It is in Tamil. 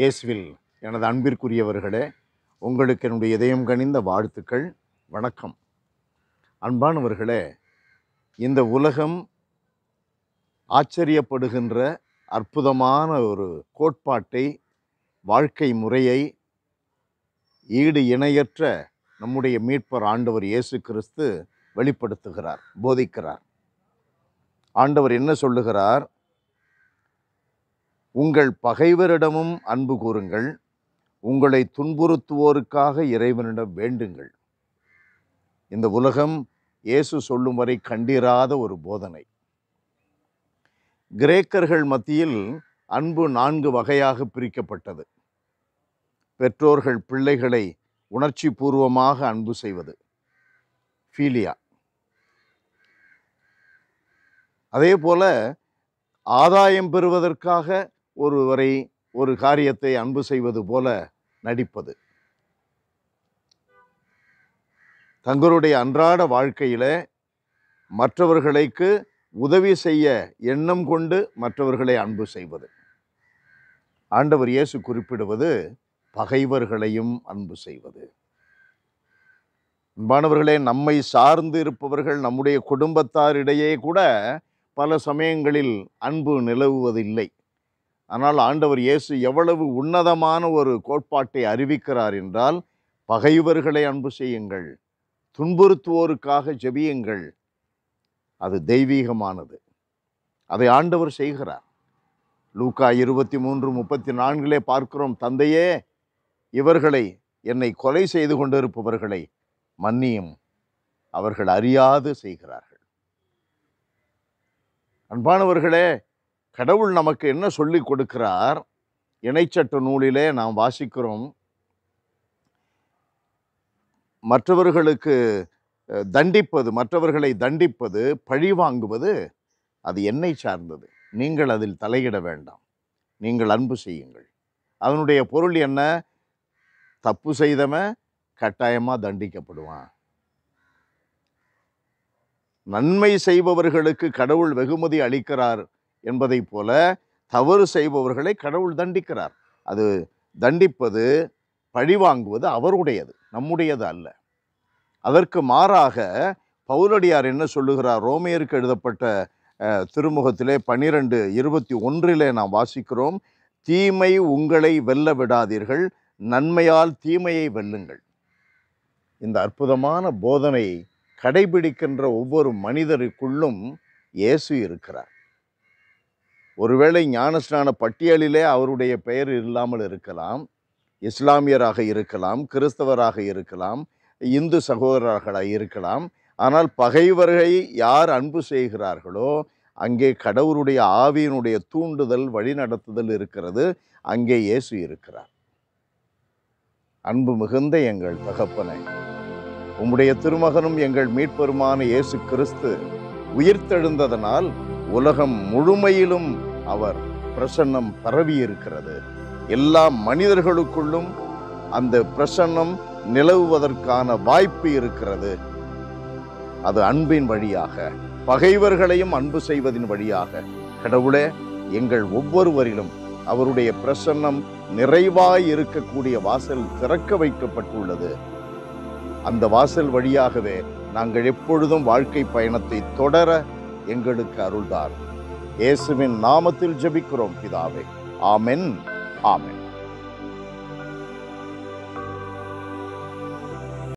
இயேசுவில் எனது அன்பிற்குரியவர்களே உங்களுக்கு என்னுடைய இதயம் கனிந்த வாழ்த்துக்கள். வணக்கம். அன்பானவர்களே இந்த உலகம் ஆச்சரியப்படுகின்ற அற்புதமான ஒரு கோட்பாட்டை வாழ்க்கை முறையை ஈடு இணையற்ற நம்முடைய மீட்பர் ஆண்டவர் இயேசு கிறிஸ்து வெளிப்படுத்துகிறார் போதிக்கிறார். ஆண்டவர் என்ன சொல்லுகிறார்? உங்கள் பகைவரிடமும் அன்பு கூறுங்கள். உங்களை துன்புறுத்துவோருக்காக இறைவனிடம் வேண்டுங்கள். இந்த உலகம் இயேசு சொல்லும் வரை கண்டிராத ஒரு போதனை. கிரேக்கர்கள் மத்தியில் அன்பு நான்கு வகையாக பிரிக்கப்பட்டது. பெற்றோர்கள் பிள்ளைகளை உணர்ச்சி பூர்வமாக அன்பு செய்வது. ஃபீலியா. அதே போல ஆதாயம் பெறுவதற்காக ஒருவரை ஒரு காரியத்தை அன்பு செய்வது போல நடிப்பது. தங்களுடைய அன்றாட வாழ்க்கையில் மற்றவர்களுக்கு உதவி செய்ய எண்ணம் கொண்டு மற்றவர்களை அன்பு செய்வது. ஆண்டவர் இயேசு குறிப்பிடுவது பகைவர்களையும் அன்பு செய்வது. அன்பானவர்களே நம்மை சார்ந்து இருப்பவர்கள் நம்முடைய குடும்பத்தாரிடையே கூட பல சமயங்களில் அன்பு நிலவுவதில்லை. ஆனால் ஆண்டவர் இயேசு எவ்வளவு உன்னதமான ஒரு கோட்பாட்டை அறிவிக்கிறார் என்றால் பகைவர்களை அன்பு செய்யுங்கள் துன்புறுத்துவோருக்காக ஜெபியுங்கள் அது தெய்வீகமானது. அதை ஆண்டவர் செய்கிறார். லூக்கா இருபத்தி மூன்று முப்பத்தி நான்கிலே பார்க்கிறோம் தந்தையே இவர்களை என்னை கொலை செய்து கொண்டிருப்பவர்களை மன்னியும் அவர்கள் அறியாது செய்கிறார்கள். அன்பானவர்களே கடவுள் நமக்கு என்ன சொல்லி கொடுக்கிறார்? இணைச்சட்ட நூலிலே நாம் வாசிக்கிறோம். மற்றவர்களுக்கு தண்டிப்பது மற்றவர்களை தண்டிப்பது பழி வாங்குவது அது என்னை சார்ந்தது. நீங்கள் அதில் தலையிட வேண்டாம். நீங்கள் அன்பு செய்யுங்கள். அதனுடைய பொருள் என்ன? தப்பு செய்தவன் கட்டாயமாக தண்டிக்கப்படுவான். நன்மை செய்பவர்களுக்கு கடவுள் வெகுமதி அளிக்கிறார். என்பதைப் போல தவறு செய்பவர்களை கடவுள் தண்டிக்கிறார். அது தண்டிப்பது பழிவாங்குவது அவருடையது நம்முடையது அல்ல. அதற்கு மாறாக பௌரடியார் என்ன சொல்லுகிறார்? ரோமையருக்கு எழுதப்பட்ட திருமுகத்திலே பனிரெண்டு இருபத்தி ஒன்றிலே நாம் வாசிக்கிறோம் தீமை உங்களை வெல்ல விடாதீர்கள் நன்மையால் தீமையை வெல்லுங்கள். இந்த அற்புதமான போதனை கடைபிடிக்கின்ற ஒவ்வொரு மனிதருக்குள்ளும் இயேசு இருக்கிறார். ஒருவேளை ஞானஸ்நான பட்டியலிலே அவருடைய பெயர் இல்லாமல் இருக்கலாம் இஸ்லாமியராக இருக்கலாம் கிறிஸ்தவராக இருக்கலாம் இந்து சகோதரர்களாக இருக்கலாம். ஆனால் பகைவர்களை யார் அன்பு செய்கிறார்களோ அங்கே கடவுளுடைய ஆவியினுடைய தூண்டுதல் வழிநடத்துதல் இருக்கிறது. அங்கே இயேசு இருக்கிறார். அன்பு மிகுந்த எங்கள் தகப்பனை உம்முடைய திருமகனும் எங்கள் மீட்பெருமான இயேசு கிறிஸ்து உயிர்த்தெழுந்ததனால் உலகம் முழுமையிலும் அவர் பிரசன்னம் பரவி இருக்கிறது எல்லா மனிதர்களுக்குள்ளும் அந்த பிரசன்னம் நிலவுவதற்கான வாய்ப்பு இருக்கிறது. அது அன்பின் வழியாக பகைவர்களையும் அன்பு செய்வதின் வழியாக. கடவுளே எங்கள் ஒவ்வொருவரிலும் அவருடைய பிரசன்னம் நிறைவாய் இருக்கக்கூடிய வாசல் திறக்க வைக்கப்பட்டுள்ளது. அந்த வாசல் வழியாகவே நாங்கள் எப்பொழுதும் வாழ்க்கை பயணத்தை தொடர எங்களுக்கு அருள்தார் இயேசுவின் நாமத்தில் ஜபிக்கிறோம் பிதாவே. ஆமென் ஆமென்.